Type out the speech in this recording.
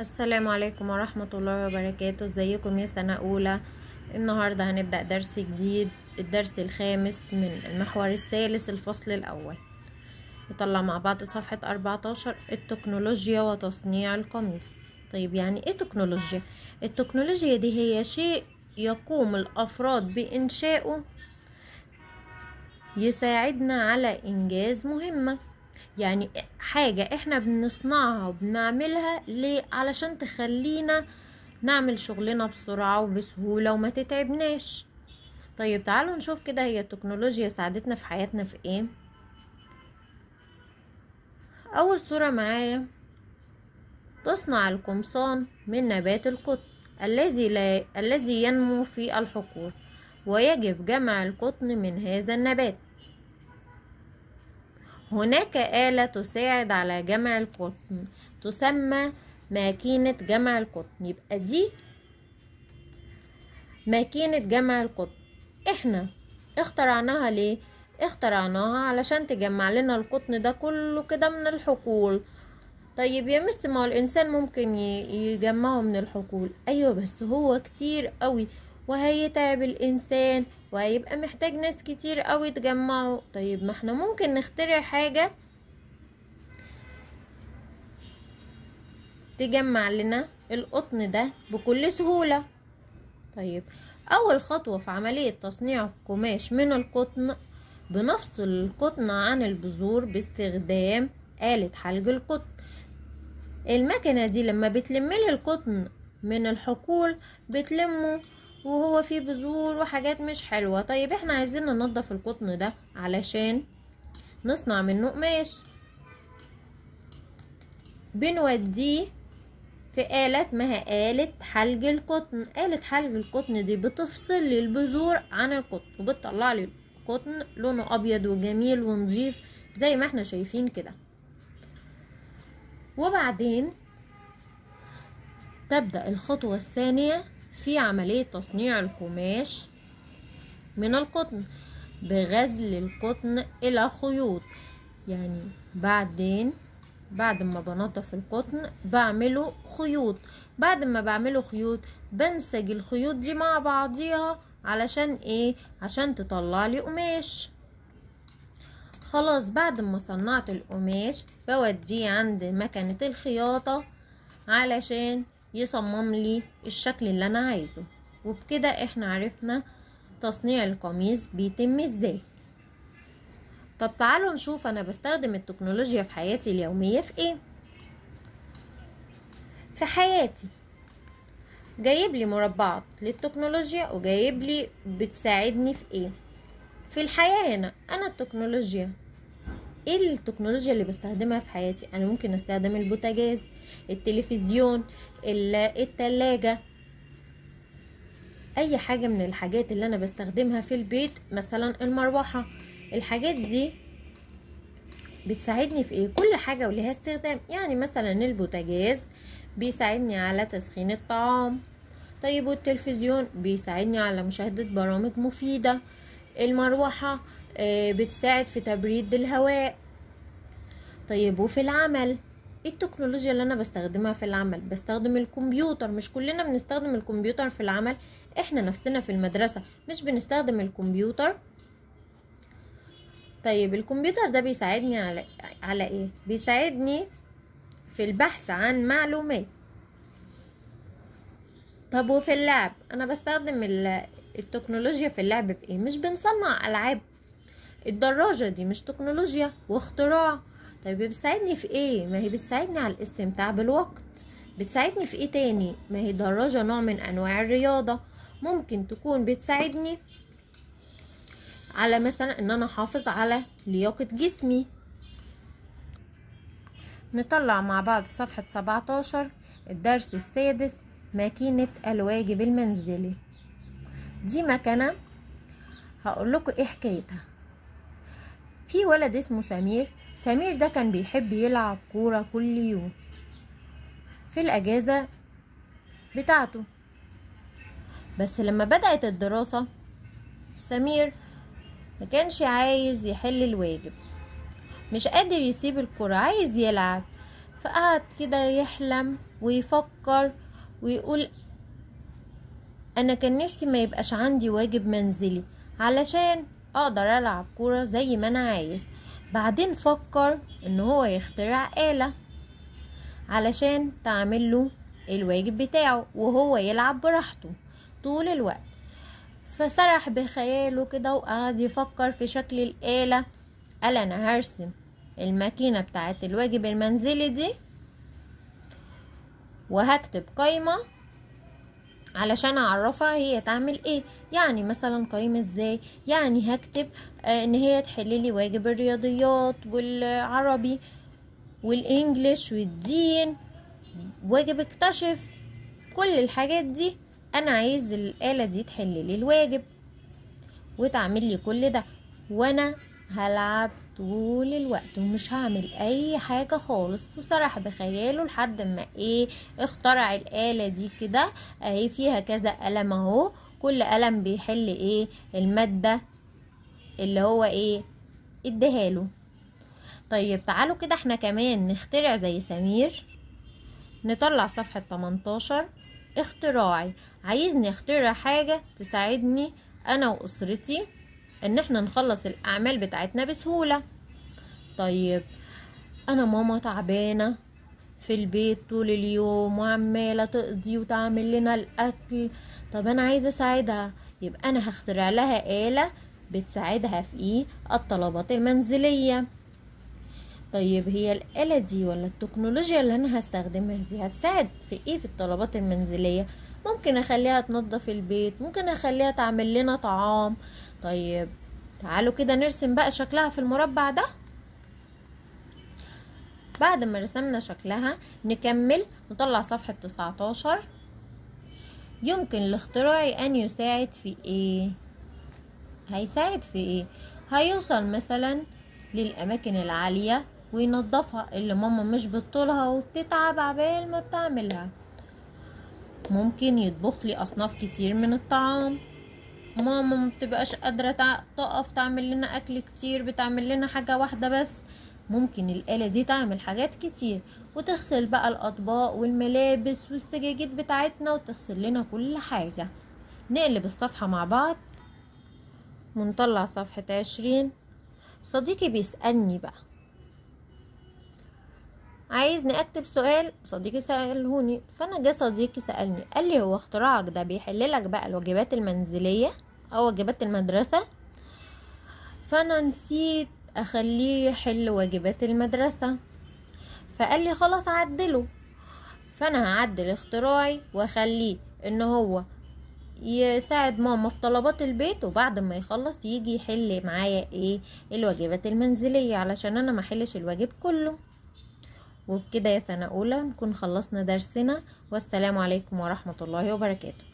السلام عليكم ورحمة الله وبركاته. ازيكم يا سنة أولى؟ النهاردة هنبدأ درس جديد الدرس الخامس من المحور الثالث الفصل الأول. نطلع مع بعض صفحة 14 التكنولوجيا وتصنيع القميص. طيب يعني إيه تكنولوجيا؟ التكنولوجيا دي هي شيء يقوم الأفراد بإنشائه يساعدنا على إنجاز مهمة. يعني حاجة إحنا بنصنعها وبنعملها ليه؟ علشان تخلينا نعمل شغلنا بسرعة وبسهولة وما تتعبناش. طيب تعالوا نشوف كده هي التكنولوجيا ساعدتنا في حياتنا في إيه. أول صورة معايا. تصنع القمصان من نبات القطن الذي لا الذي ينمو في الحقول ويجب جمع القطن من هذا النبات. هناك آلة تساعد على جمع القطن تسمى ماكينة جمع القطن. يبقى دي ماكينة جمع القطن. إحنا اخترعناها ليه؟ اخترعناها علشان تجمع لنا القطن ده كله كده من الحقول. طيب يا مس ما الإنسان ممكن يجمعه من الحقول. أيوه بس هو كتير قوي وهيتعب الإنسان وهيبقى محتاج ناس كتير قوي تجمعه. طيب ما إحنا ممكن نخترع حاجة تجمع لنا القطن ده بكل سهولة. طيب أول خطوة في عملية تصنيع القماش من القطن بنفصل القطن عن البذور باستخدام آلة حلج القطن. المكنة دي لما بتلملي القطن من الحقول بتلمه وهو فيه بذور وحاجات مش حلوة. طيب إحنا عايزين ننضف القطن ده علشان نصنع منه قماش. بنوديه في آلة اسمها آلة حلج القطن. آلة حلج القطن دي بتفصل البذور عن القطن وبتطلع لي القطن لونه أبيض وجميل ونظيف زي ما إحنا شايفين كده. وبعدين تبدأ الخطوة الثانية في عملية تصنيع القماش من القطن بغزل القطن إلى خيوط. يعني بعدين بعد ما بنضف القطن بعمله خيوط. بعد ما بعمله خيوط بنسج الخيوط دي مع بعضيها علشان إيه؟ عشان تطلع لي قماش. خلاص بعد ما صنعت القماش بوديه عند مكنة الخياطة علشان يصمم لي الشكل اللي أنا عايزه. وبكده إحنا عرفنا تصنيع القميص بيتم إزاي. طب تعالوا نشوف أنا بستخدم التكنولوجيا في حياتي اليومية في إيه. في حياتي جايب لي مربعات للتكنولوجيا وجايب لي بتساعدني في إيه؟ في الحياة هنا أنا التكنولوجيا. إيه التكنولوجيا اللي بستخدمها في حياتي؟ أنا ممكن أستخدم البوتاجاز التلفزيون التلاجة. أي حاجة من الحاجات اللي أنا بستخدمها في البيت مثلا المروحة. الحاجات دي بتساعدني في إيه؟ كل حاجة وليها استخدام. يعني مثلا البوتاجاز بيساعدني على تسخين الطعام. طيب والتلفزيون بيساعدني على مشاهدة برامج مفيدة. المروحة بتساعد في تبريد الهواء. طيب وفي العمل. إيه التكنولوجيا اللي أنا بستخدمها في العمل؟ بستخدم الكمبيوتر. مش كلنا بنستخدم الكمبيوتر في العمل. إحنا نفسنا في المدرسة. مش بنستخدم الكمبيوتر طيب الكمبيوتر ده بيساعدني على على إيه؟ بيساعدني في البحث عن معلومات. طب وفي اللعب؟ أنا بستخدم التكنولوجيا في اللعب بإيه؟ مش بنصنع ألعاب. الدراجة دي مش تكنولوجيا واختراع. طيب بتساعدني في إيه؟ ما هي بتساعدني على الاستمتاع بالوقت. بتساعدني في إيه تاني؟ ما هي دراجة نوع من أنواع الرياضة. ممكن تكون بتساعدني على مثلا إن أنا أحافظ على لياقة جسمي. نطلع مع بعض صفحة 17 الدرس السادس ماكينة الواجب المنزلي. دي مكنة هقول لكم إيه حكايتها. في ولد اسمه سمير. سمير ده كان بيحب يلعب كورة كل يوم في الأجازة بتاعته. بس لما بدأت الدراسة سمير ما كانش عايز يحل الواجب. مش قادر يسيب الكرة عايز يلعب. فقعد كده يحلم ويفكر ويقول أنا كان نفسي ما يبقاش عندي واجب منزلي علشان أقدر ألعب كورة زي ما أنا عايز. بعدين فكر إن هو يخترع آلة علشان تعمل له الواجب بتاعه وهو يلعب براحته طول الوقت. فسرح بخياله كده وقعد يفكر في شكل الآلة. قال أنا هرسم الماكينة بتاعت الواجب المنزلي دي وهكتب قايمة علشان أعرفها هي تعمل إيه. يعني مثلا قايمة إزاي؟ يعني هكتب آه إن هي تحل لي واجب الرياضيات والعربي والإنجليش والدين واجب اكتشف كل الحاجات دي. أنا عايز الآلة دي تحل لي الواجب وتعمل لي كل ده وأنا هلعب طول الوقت ومش هعمل أي حاجة خالص. وسرح بخياله لحد ما إيه اخترع الآلة دي كده. أهي فيها كذا قلم أهو. كل قلم بيحل إيه المادة اللي هو إيه اديهاله طيب تعالوا كده إحنا كمان نخترع زي سمير. نطلع صفحة 18 اختراعي. عايزني اخترع حاجة تساعدني أنا وأسرتي إن إحنا نخلص الأعمال بتاعتنا بسهولة. طيب أنا ماما تعبانة في البيت طول اليوم وعمالة تقضي وتعمل لنا الأكل. طب أنا عايزة أساعدها. يبقى أنا هخترع لها آلة بتساعدها في إيه؟ الطلبات المنزلية. طيب هي الآلة دي ولا التكنولوجيا اللي أنا هستخدمها دي هتساعد في إيه في الطلبات المنزلية؟ ممكن أخليها تنظف البيت ممكن أخليها تعمل لنا طعام. طيب تعالوا كده نرسم بقى شكلها في المربع ده. بعد ما رسمنا شكلها نكمل نطلع صفحة 19 يمكن لاختراعي أن يساعد في إيه؟ هيساعد في إيه؟ هيوصل مثلا للأماكن العالية. وينظفها اللي ماما مش بتطولها وبتتعب عبال ما بتعملها. ممكن يطبخ لي أصناف كتير من الطعام. ماما ما بتبقاش قادرة تقف تعمل لنا أكل كتير بتعمل لنا حاجة واحدة بس. ممكن الآلة دي تعمل حاجات كتير وتغسل بقى الأطباق والملابس والسجاجيد بتاعتنا وتغسل لنا كل حاجة. نقلب الصفحة مع بعض. ونطلع صفحة عشرين. صديقي بيسألني بقى عايزني اكتب سؤال صديقي سألهوني. فأنا جه صديقي سألني قال لي هو اختراعك ده بيحللك بقى الواجبات المنزلية أو واجبات المدرسة؟ فأنا نسيت أخليه يحل واجبات المدرسة. فقال لي خلاص عدله. فأنا هعدل اختراعي وأخليه إن هو يساعد ماما في طلبات البيت وبعد ما يخلص يجي يحل معايا إيه؟ الواجبات المنزلية علشان أنا ما أحلش الواجب كله. وبكده يا سنة أولى نكون خلصنا درسنا والسلام عليكم ورحمة الله وبركاته.